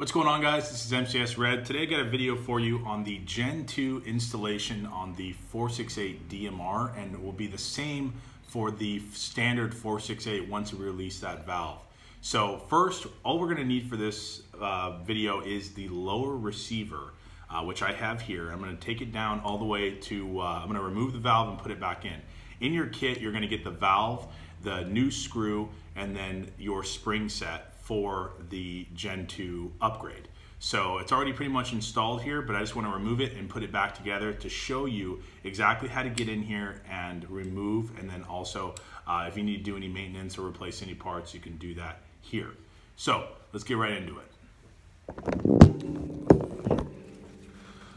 What's going on guys? This is MCS Red. Today I got a video for you on the Gen 2 installation on the 468 DMR and it will be the same for the standard 468 once we release that valve. So first, all we're gonna need for this uh, video is the lower receiver, uh, which I have here. I'm gonna take it down all the way to, uh, I'm gonna remove the valve and put it back in. In your kit, you're gonna get the valve, the new screw, and then your spring set for the Gen 2 upgrade. So it's already pretty much installed here, but I just want to remove it and put it back together to show you exactly how to get in here and remove. And then also, uh, if you need to do any maintenance or replace any parts, you can do that here. So let's get right into it.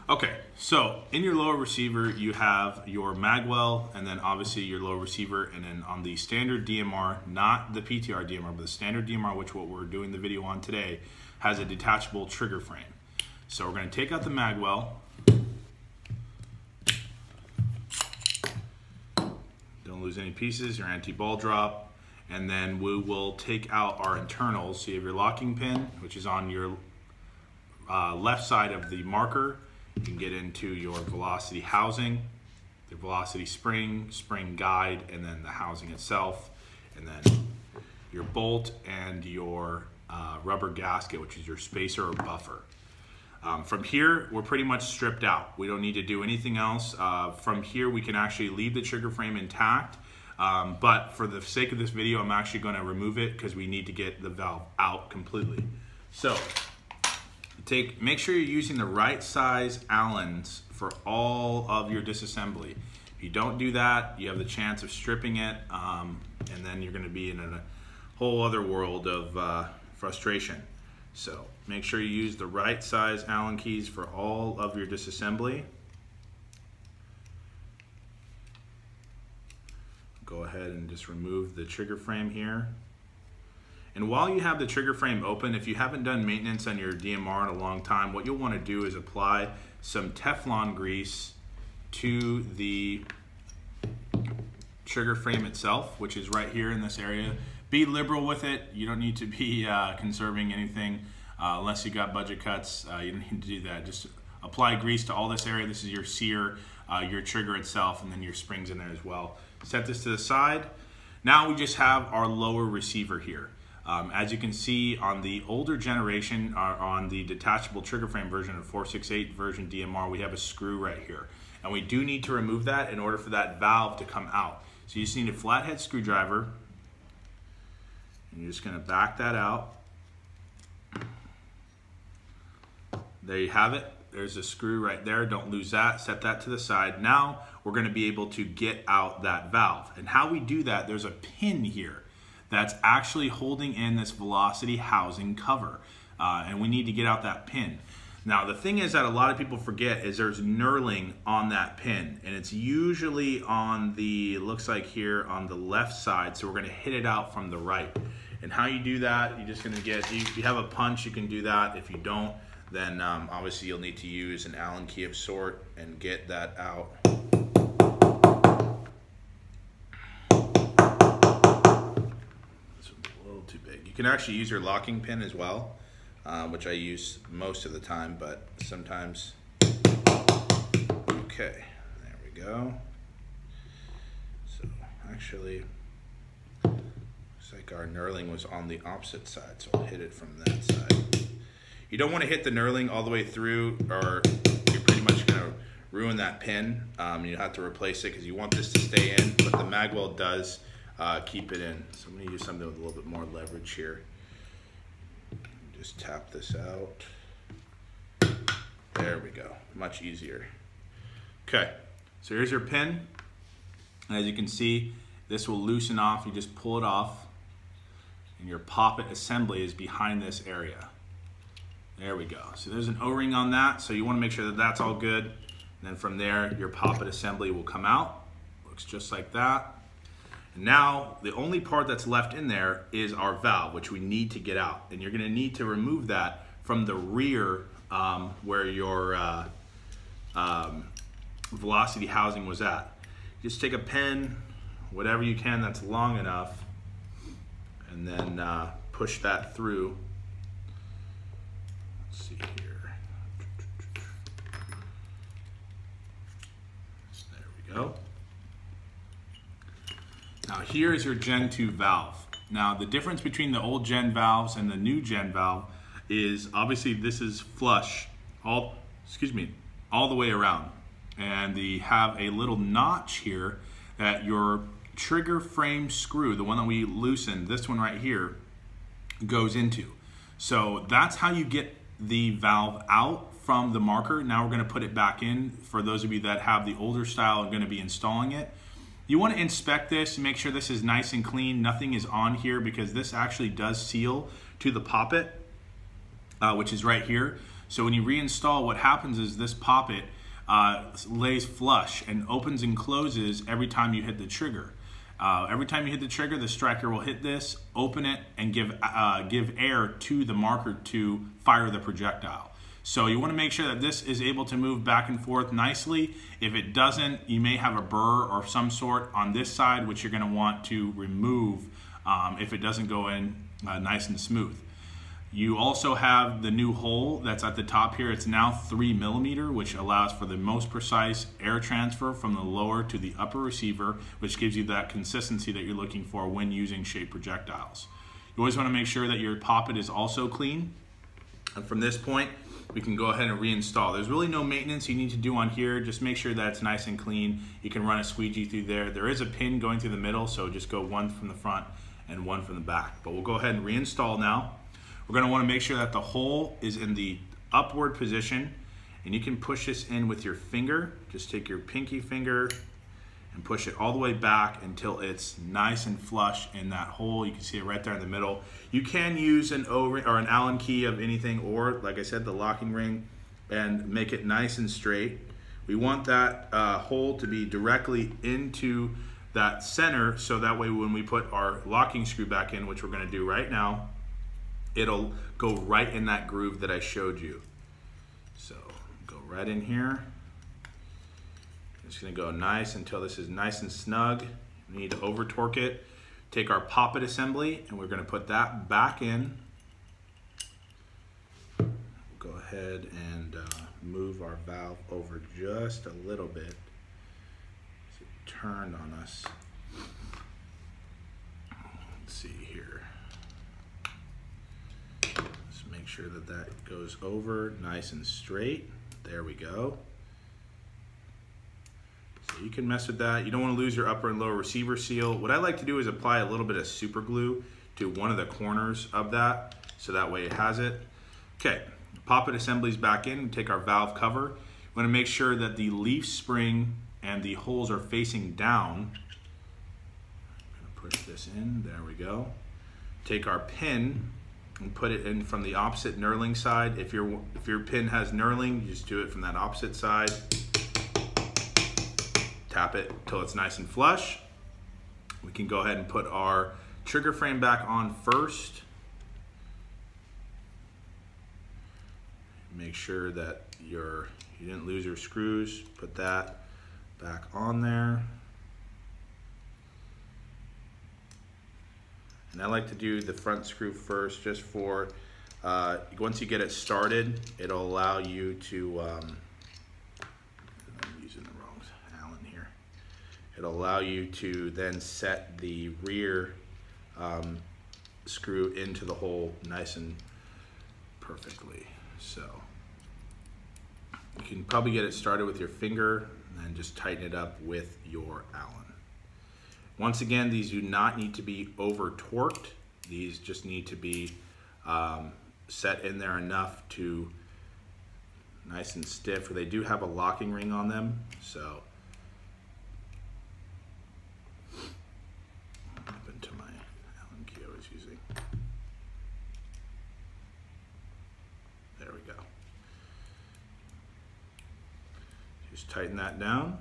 Okay, so in your lower receiver, you have your magwell and then obviously your lower receiver. And then on the standard DMR, not the PTR DMR, but the standard DMR, which what we're doing the video on today, has a detachable trigger frame. So we're gonna take out the magwell. Don't lose any pieces, your anti-ball drop. And then we will take out our internals. So you have your locking pin, which is on your uh, left side of the marker you can get into your velocity housing, the velocity spring, spring guide, and then the housing itself, and then your bolt and your uh, rubber gasket, which is your spacer or buffer. Um, from here, we're pretty much stripped out. We don't need to do anything else. Uh, from here, we can actually leave the trigger frame intact, um, but for the sake of this video, I'm actually gonna remove it because we need to get the valve out completely. So take make sure you're using the right size Allens for all of your disassembly. If you don't do that, you have the chance of stripping it, um, and then you're going to be in a whole other world of uh, frustration. So make sure you use the right size Allen keys for all of your disassembly. Go ahead and just remove the trigger frame here. And while you have the trigger frame open, if you haven't done maintenance on your DMR in a long time, what you'll want to do is apply some Teflon grease to the trigger frame itself, which is right here in this area. Be liberal with it. You don't need to be uh, conserving anything uh, unless you got budget cuts. Uh, you don't need to do that. Just apply grease to all this area. This is your sear, uh, your trigger itself, and then your springs in there as well. Set this to the side. Now we just have our lower receiver here. Um, as you can see on the older generation, uh, on the detachable trigger frame version of 468 version DMR, we have a screw right here. And we do need to remove that in order for that valve to come out. So you just need a flathead screwdriver. And you're just gonna back that out. There you have it. There's a screw right there. Don't lose that. Set that to the side. Now we're going to be able to get out that valve. And how we do that, there's a pin here that's actually holding in this velocity housing cover. Uh, and we need to get out that pin. Now the thing is that a lot of people forget is there's knurling on that pin and it's usually on the, looks like here on the left side, so we're gonna hit it out from the right. And how you do that, you're just gonna get, if you have a punch, you can do that. If you don't, then um, obviously you'll need to use an Allen key of sort and get that out. You can actually use your locking pin as well, uh, which I use most of the time, but sometimes. Okay, there we go. So actually, looks like our knurling was on the opposite side, so I'll hit it from that side. You don't want to hit the knurling all the way through, or you're pretty much going to ruin that pin. Um, you have to replace it because you want this to stay in, but the magwell does uh, keep it in. So I'm going to use something with a little bit more leverage here. Just tap this out. There we go. Much easier. Okay, so here's your pin. As you can see, this will loosen off. You just pull it off and your poppet assembly is behind this area. There we go. So there's an O-ring on that. So you want to make sure that that's all good. And then from there, your poppet assembly will come out. Looks just like that. Now the only part that's left in there is our valve, which we need to get out. And you're gonna need to remove that from the rear um, where your uh, um, velocity housing was at. Just take a pen, whatever you can that's long enough, and then uh, push that through Let's see here. There we go. Now here is your Gen 2 valve. Now the difference between the old gen valves and the new gen valve is obviously this is flush all, excuse me, all the way around. And they have a little notch here that your trigger frame screw, the one that we loosened, this one right here, goes into. So that's how you get the valve out from the marker. Now we're gonna put it back in for those of you that have the older style and gonna be installing it. You wanna inspect this, make sure this is nice and clean, nothing is on here because this actually does seal to the poppet, uh, which is right here. So when you reinstall, what happens is this poppet uh, lays flush and opens and closes every time you hit the trigger. Uh, every time you hit the trigger, the striker will hit this, open it, and give, uh, give air to the marker to fire the projectile. So you want to make sure that this is able to move back and forth nicely. If it doesn't, you may have a burr or some sort on this side, which you're going to want to remove um, if it doesn't go in uh, nice and smooth. You also have the new hole that's at the top here. It's now three millimeter, which allows for the most precise air transfer from the lower to the upper receiver, which gives you that consistency that you're looking for when using shape projectiles. You always wanna make sure that your poppet is also clean. And from this point, we can go ahead and reinstall. There's really no maintenance you need to do on here. Just make sure that it's nice and clean. You can run a squeegee through there. There is a pin going through the middle, so just go one from the front and one from the back. But we'll go ahead and reinstall now. We're gonna wanna make sure that the hole is in the upward position and you can push this in with your finger. Just take your pinky finger and push it all the way back until it's nice and flush in that hole. You can see it right there in the middle. You can use an O ring or an Allen key of anything or like I said, the locking ring and make it nice and straight. We want that uh, hole to be directly into that center so that way when we put our locking screw back in, which we're gonna do right now, it'll go right in that groove that I showed you. So go right in here. It's gonna go nice until this is nice and snug. We need to over torque it. Take our poppet assembly and we're gonna put that back in. Go ahead and uh, move our valve over just a little bit. It turned on us. Let's see here. Let's make sure that that goes over nice and straight. There we go. You can mess with that. You don't want to lose your upper and lower receiver seal. What I like to do is apply a little bit of super glue to one of the corners of that so that way it has it. Okay, poppet assemblies back in. Take our valve cover. We want to make sure that the leaf spring and the holes are facing down. push this in, there we go. Take our pin and put it in from the opposite knurling side. If your if your pin has knurling, you just do it from that opposite side. Tap it until it's nice and flush. We can go ahead and put our trigger frame back on first. Make sure that your you didn't lose your screws. Put that back on there. And I like to do the front screw first just for, uh, once you get it started, it'll allow you to, um, I'm using the wrong Allen here. It'll allow you to then set the rear um, screw into the hole nice and perfectly. So you can probably get it started with your finger and then just tighten it up with your Allen. Once again, these do not need to be over torqued. These just need to be um, set in there enough to nice and stiff. They do have a locking ring on them, so open to my Allen key I was using. There we go. Just tighten that down.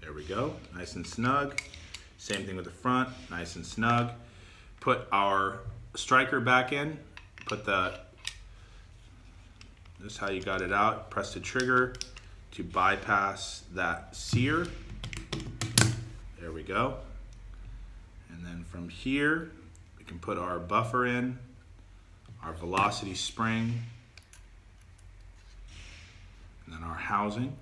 There we go, nice and snug. Same thing with the front, nice and snug. Put our striker back in, put the, this is how you got it out. Press the trigger to bypass that sear. There we go. And then from here, we can put our buffer in, our velocity spring, then our housing.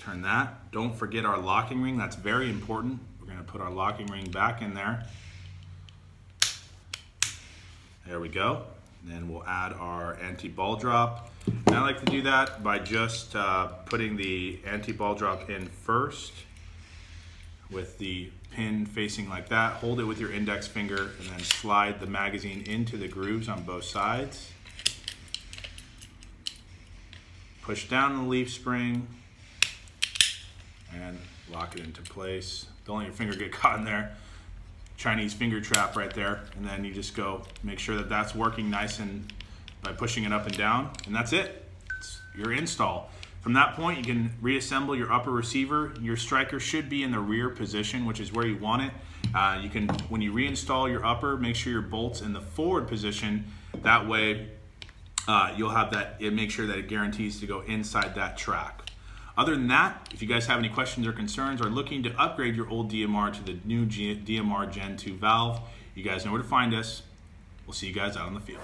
Turn that. Don't forget our locking ring. That's very important. We're going to put our locking ring back in there. There we go. Then we'll add our anti-ball drop. And I like to do that by just uh, putting the anti-ball drop in first with the pin facing like that. Hold it with your index finger and then slide the magazine into the grooves on both sides. Push down the leaf spring and lock it into place. Don't let your finger get caught in there. Chinese finger trap right there. And then you just go make sure that that's working nice and by pushing it up and down. And that's it. It's your install. From that point, you can reassemble your upper receiver. Your striker should be in the rear position, which is where you want it. Uh, you can, when you reinstall your upper, make sure your bolt's in the forward position. That way, uh, you'll have that, it makes sure that it guarantees to go inside that track. Other than that, if you guys have any questions or concerns or looking to upgrade your old DMR to the new G DMR Gen 2 valve, you guys know where to find us. We'll see you guys out on the field.